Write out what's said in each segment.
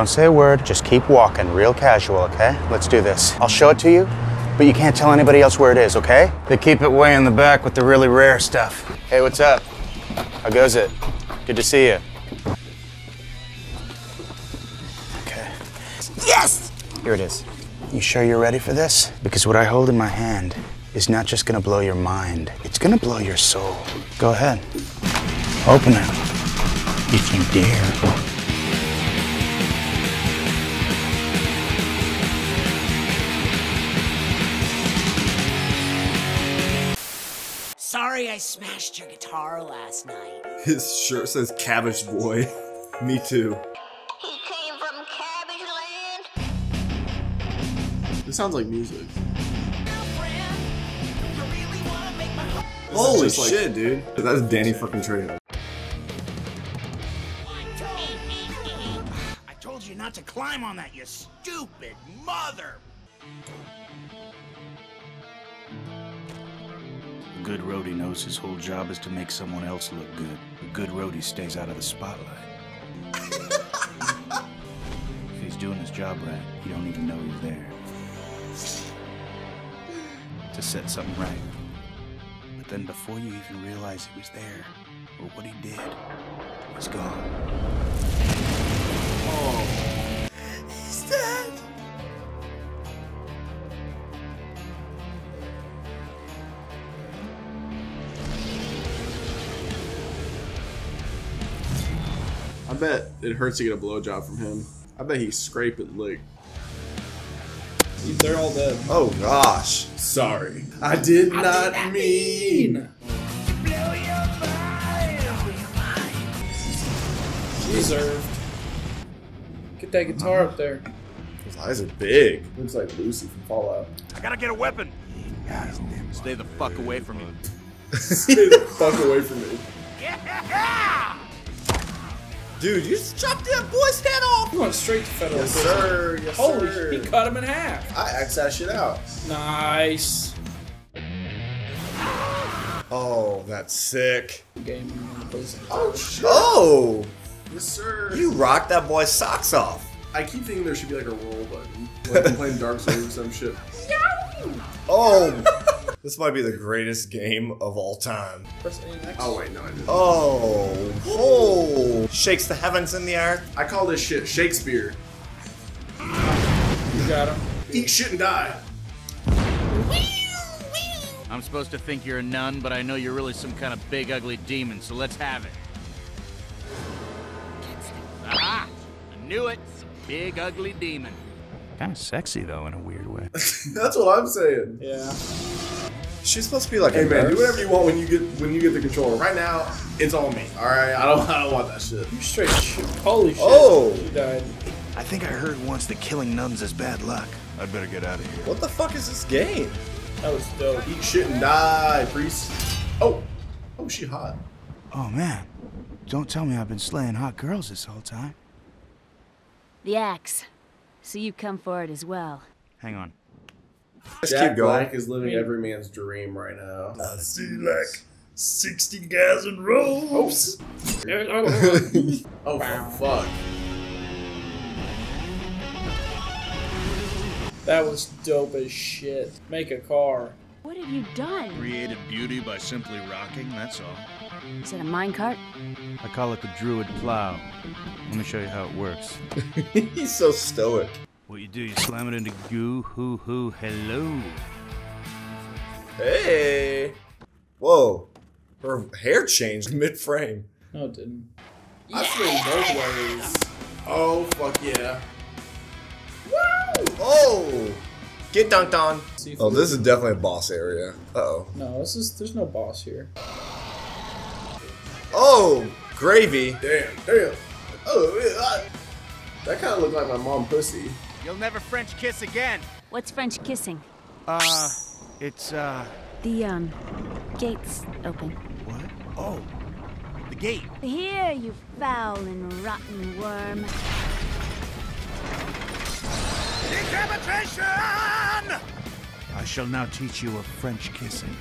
Don't say a word. Just keep walking, real casual, okay? Let's do this. I'll show it to you, but you can't tell anybody else where it is, okay? They keep it way in the back with the really rare stuff. Hey, what's up? How goes it? Good to see you. Okay. Yes! Here it is. You sure you're ready for this? Because what I hold in my hand is not just gonna blow your mind, it's gonna blow your soul. Go ahead. Open it. If you dare. Smashed your guitar last night. His shirt says Cabbage Boy. Me too. He came from Cabbage Land. This sounds like music. Holy just like- shit, dude. That's Danny fucking Trejo. I told you not to climb on that, you stupid mother! A good roadie knows his whole job is to make someone else look good. A good roadie stays out of the spotlight. if he's doing his job right, he don't even know he's there. To set something right. But then before you even realize he was there, or what he did, he's gone. Oh. I bet it hurts to get a blowjob from him. I bet he he's scraping like. They're all dead. Oh gosh. Sorry. I did not mean. Deserved. Get that guitar up there. His eyes are big. Looks like Lucy from Fallout. I gotta get a weapon! Stay the fuck away from me. Stay the fuck away from me. Dude, you just chopped that boy's head off. He went straight to federal Yes, prison. sir. Yes, Holy sir. shit, he cut him in half. I axed that shit out. Nice. Oh, that's sick. Game in prison. Oh shit. Oh, Yes, sir. you rocked that boy's socks off. I keep thinking there should be like a roll button. Like I'm playing Dark Souls or some shit. Oh, this might be the greatest game of all time. Press A next. Oh wait, no, I didn't. Oh, oh, shakes the heavens and the earth. I call this shit Shakespeare. You got him. Eat shit and die. I'm supposed to think you're a nun, but I know you're really some kind of big ugly demon, so let's have it. Ah! I knew it! Big ugly demon. Kind of sexy, though, in a weird way. That's what I'm saying. Yeah. She's supposed to be like Hey a man, do whatever you want when you get when you get the controller. Right now, it's on me. All right, I don't I don't want that shit. You straight shit. Holy shit. Oh. You died. I think I heard once that killing nuns is bad luck. I'd better get out of here. What the fuck is this game? That was dope. Eat shit and die, priest. Oh, oh, she hot. Oh, man. Don't tell me I've been slaying hot girls this whole time. The axe. So you come for it as well. Hang on. Let's Jack keep going. Black is living every man's dream right now. I see like 60 guys in rows. Oh, oh for fuck. That was dope as shit. Make a car. What have you done? Created beauty by simply rocking, that's all. Is it a minecart? I call it the druid plow. Let me show you how it works. He's so stoic. What you do, you slam it into goo, hoo, hoo, hello. Hey. Whoa. Her hair changed mid frame. No, it didn't. I swing both ways. Oh fuck yeah. Woo! Oh. Get dunked on. Seafood. Oh, this is definitely a boss area. Uh oh. No, this is. There's no boss here. Oh, gravy. Damn, damn. Oh, yeah, I- that kind of looked like my mom pussy. You'll never French kiss again! What's French kissing? Uh, it's, uh, The, um, gate's open. what? Oh, the gate. Here, you foul and rotten worm. Decapitation! I shall now teach you of French kissing.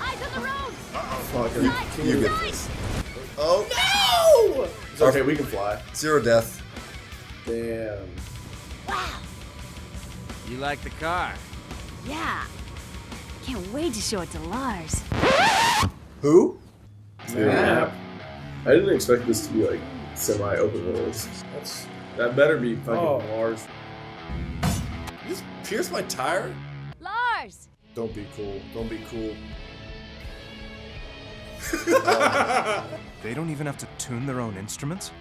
Eyes on the road! Fuck, You get this. Oh no! It's okay, we can fly. Zero death. Damn. Wow. You like the car? Yeah. Can't wait to show it to Lars. Who? Map. I didn't expect this to be like semi open worlds. That's that better be fucking Oh. Mars. You just pierced my tire? Lars! Don't be cool. Don't be cool. They don't even have to tune their own instruments?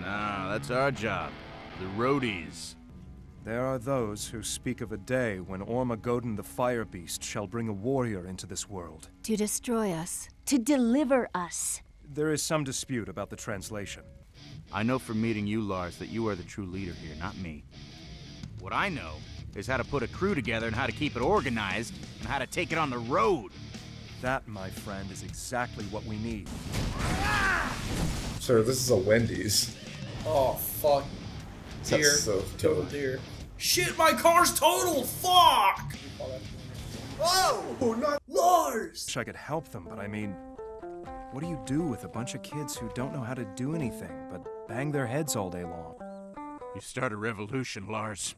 Nah, that's our job. The roadies. There are those who speak of a day when Ormagoden the Fire Beast shall bring a warrior into this world. To destroy us. To deliver us. There is some dispute about the translation. I know from meeting you, Lars, that you are the true leader here, not me. What I know is how to put a crew together and how to keep it organized and how to take it on the road. That, my friend, is exactly what we need. Sir, this is a Wendy's. Oh fuck. That's so Total dumb. deer. Shit, my car's total. Fuck. Oh, not Lars. Wish I could help them, but I mean, what do you do with a bunch of kids who don't know how to do anything but bang their heads all day long? You start a revolution, Lars.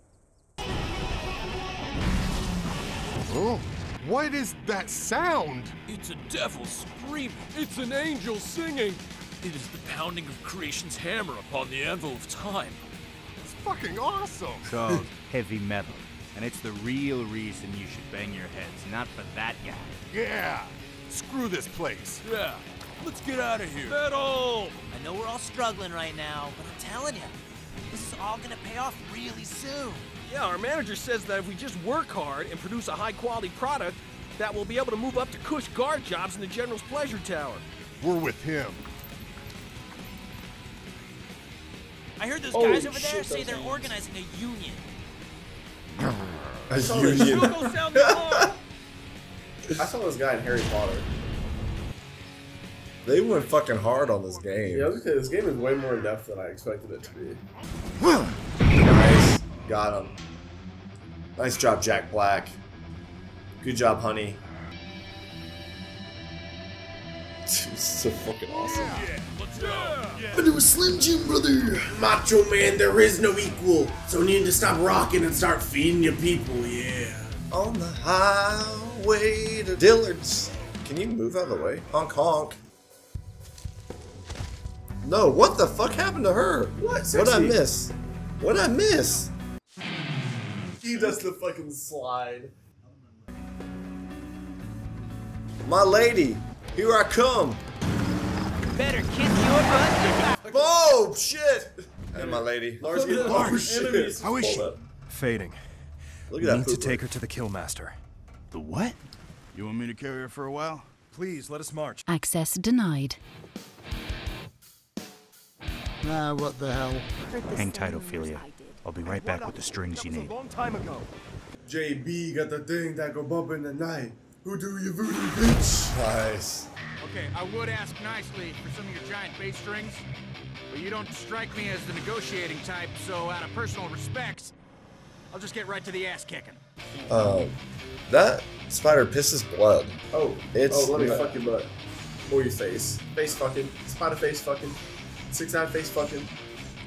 Oh, what is that sound? It's a devil screaming. It's an angel singing. It is the pounding of creation's hammer upon the anvil of time. It's fucking awesome. Called heavy metal. And it's the real reason you should bang your heads, not for that guy. Yeah. Screw this place. Yeah, let's get out of here. Metal! I know we're all struggling right now, but I'm telling you, this is all gonna pay off really soon. Yeah, our manager says that if we just work hard and produce a high quality product, that we'll be able to move up to cush guard jobs in the General's Pleasure Tower. We're with him. I heard those Holy guys over there shit, say they're names. organizing a union. A saw this union. Go sound the alarm! I saw this guy in Harry Potter. They went fucking hard on this game. Yeah, I was gonna say, this game is way more in depth than I expected it to be. Nice. Got him. Nice job, Jack Black. Good job, honey. Dude, so fucking awesome. Let's go! But it was Slim Jim, brother. Macho man, there is no equal. So you need to stop rocking and start feeding your people, yeah. On the highway to Dillard's. Can you move out of the way? Honk honk. No, what the fuck happened to her? What? What'd I miss? What'd I miss? He does the fucking slide. My lady, here I come. Better kiss your butt. Oh shit! Hey, my lady. Lars, get Oh, shit. Oh, How is she? Fading. Look We at that need to take her to the Killmaster. The what? You want me to carry her for a while? Please, let us march. Access denied. Nah, what the hell? Hang tight, Ophelia. I'll be right back with the strings you That was need. a long time ago. JB got the thing that go bump in the night. Who do you voodoo, bitch? Nice. Okay, I would ask nicely for some of your giant bass strings, but you don't strike me as the negotiating type, so out of personal respect, I'll just get right to the ass kicking. Um, that spider pisses blood. Oh, It's- oh, let me fuck your butt. Or your face. Face fucking. Spider face fucking. Six eye face fucking.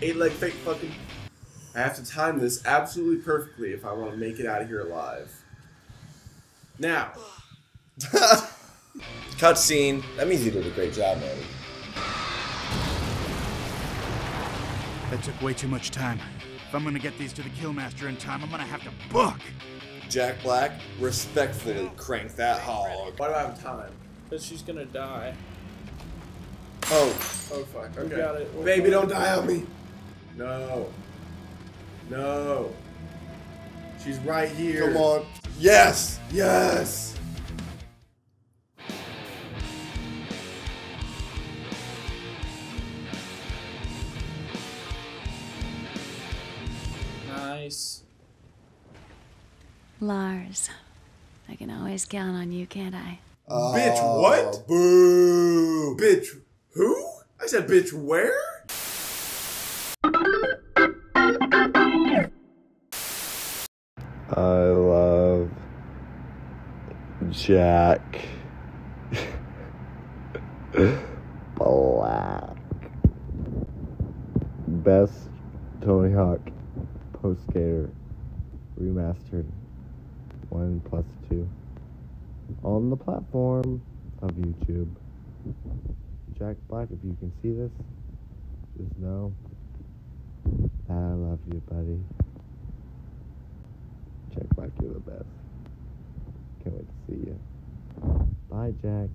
Eight leg fake fucking. I have to time this absolutely perfectly if I want to make it out of here alive. Now, Cutscene. That means you did a great job, man. That took way too much time. If I'm gonna get these to the Killmaster in time, I'm gonna have to book. Jack Black, respectfully crank that hog. why do I have time? Because she's gonna die. Oh, Oh fuck. We Okay. got it. We're Baby, don't die on me. No. No. She's right here. come on. Yes. Yes. Nice. Lars. I can always count on you, can't I? bitch, ah, what? Oh, Boo. Bitch, who? I said bitch where? Jack Black. best Tony Hawk Pro Skater remastered 1 plus 2 on the platform of YouTube. Jack Black, if you can see this, just know that I love you, buddy. Jack Black, you're the best. Can't wait to see you. Bye, Jack.